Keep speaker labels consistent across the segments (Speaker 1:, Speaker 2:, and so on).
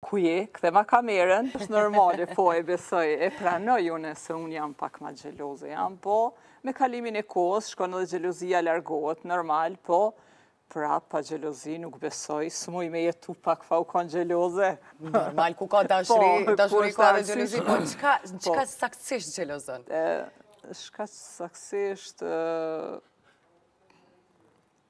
Speaker 1: Ku je? Kthema kamerën, është normale, po e besoj, e pranoj une se unë jam pak ma xheloze, jam, po, me kalimin e kohës, shkon edhe xhelozia largohet, normal, po, prap pa xhelozi nuk besoj, s'muj me jetu pak pa u konë xheloze.
Speaker 2: Normal, ku ka dashri, po, dashri po, ka dhe xhelozi, po,
Speaker 1: qka, qka po.
Speaker 3: saktësisht xhelozon? Qka saktësisht,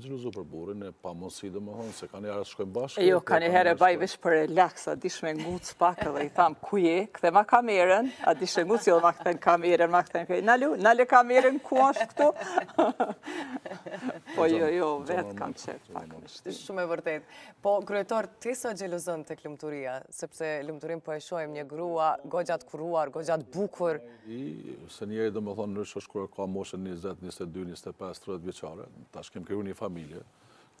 Speaker 3: Xhelozon për burrin në pamundësi domethonë, se kanjëherë s'shkojmë bashkë.
Speaker 1: Jo, kanjëherë e baj veç për relaks, a dish me ngucë pak edhe i tham, ku je, kthema kamerën, a dish me ngucë, jo dhe ma kthen kamerën, ma kthen kamerën, nale, nale kamerën, kush ashtë këtu? Po jo, jo, veç kam qef pak.
Speaker 2: Shumë e vërtetë. Po, kryetar, ti sa xhelozon te Lumturija, sepse Lumturijen po e shohim një grua, goxha t'kuruar, goxha t'bukur.
Speaker 3: I, se njeri domethonë, ndryshe është kur e ka moshën 20, 22, 25, 30 vjeçare, Tash kem kriju një familje,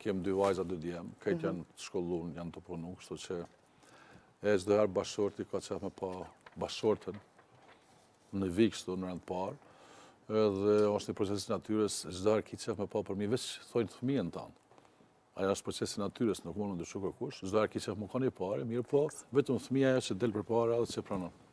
Speaker 3: kem dy vajza, dy djem, këta mhm. janë të shkollun, janë tu punu, kështu që e çdoherë bashkëshorti ka qef me pa bashkëshorten në vijë kështu në rend të parë, dhe është një proces i natyrës, çdoherë ki qef me pa përmi, veç thojnë të fëmijën tanë. Ajo është proces i natyrës, nuk mun me ndryshu kërkush, çdoherë ki qef me kanë i pari, mirëpo, vetëm fëmija e që del përpara, edhe që pranon.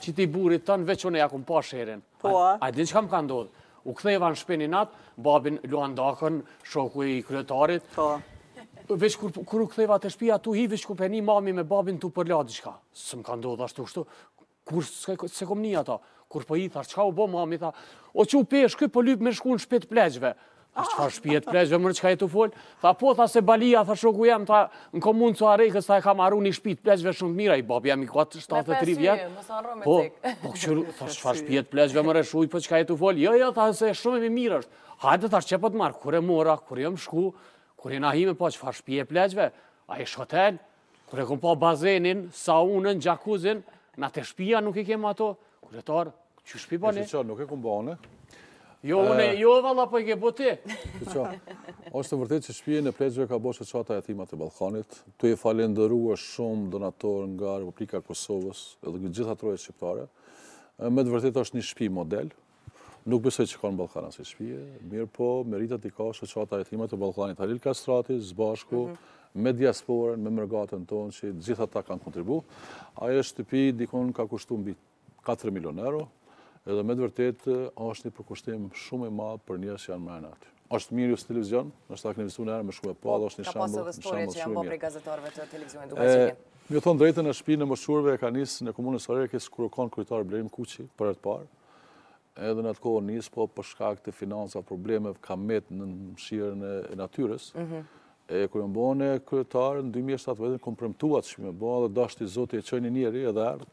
Speaker 4: Qëti burrit tand, veç unë ja kum pa sherrin.
Speaker 1: Po,
Speaker 4: a? A din qka m'ka ndodhë? U ktheva në shpi ni natë, babin Luan Dakën, shoku i kryetarit.
Speaker 1: Po.
Speaker 4: Veç kur, kur u ktheva te shpia, tu hi veç kur pe ni mami me babin tu përla diqka. S'më ka ndodhë ashtu kështu kurrë, s'i kom ni ata kurrë, po i thash, qka u bo mami, tha, o që u pesh, ky po lyp me shku në shpi t'pleqve. A çfarë shpije t'pleqve, more qka je tu folë? Tha po, tha se Balia, tha shoku jem, tha në komunë t'Suharekës, tha e ka maru një shpi t'pleqve shumë të mirë, e babi jem i ka 73 vjet. Po, po kqyr, tha çfarë shpije t'pleqve, more shuj, po qka je tu folë? Jo, jo, tha se shumë e mi mirë është. Hajde, tha qe po të marr, kur e mora, kur jam shku, kur jena hi, mre, po çfarë shpije e pleqve, ai ish hotel, Kur e kom pa bazenin, saunën, xhakuzin, na te shpia nuk i kemi ato, kryetar,
Speaker 3: ç'shpi bane? nuk e kom ba une.
Speaker 4: Jo, une, jo, valla, po e ke bo ti.
Speaker 3: Të qa, është e vërtetë që shpinë e pleqve e ka bo shoqata Jetimat e Ballkanit, tu i falënderu shumë donatorë nga Republika e Kosovës edhe gjitha trojet shqiptare, me të vërtetë është një shpi model, Nuk besoj që ka në Ballkan asi shpije, mirëpo meritat i ka shoqata Jetimat e Ballkanit, Halil Kastrati, s'bashku, mhm. me diasporën, me mërgatën tonë, që gjithë ata kanë kontribu. Ajo shtëpi dikun ka kushtu mbi 4 milion euro, edhe me të vërtetë është një përkushtim shumë i madh për njerëz që janë mrena aty. Ashtë mirë ju si televizion, nashta e keni vizitu njëherë, me shku me pa, dhe është një shambull, një shambull shumë i
Speaker 2: mirë. Ka pasë edhe storje që janë bo prej gazetarëve të
Speaker 3: Me thonë drejtën e shpinë e t'moshurve e ka nisë në komunë t'Suharekës, kur u kanë kryetar Blerim Kuçi, për herë të parë. edhe në atë kohë nisë, po për shkak të financa problemeve ka metë në mëshirën e natyrës, mhm. e kur jam bo unë kryetar në 2017, kom premtu që me bo edhe dashti Zoti e çoi një njeri edhe erdh,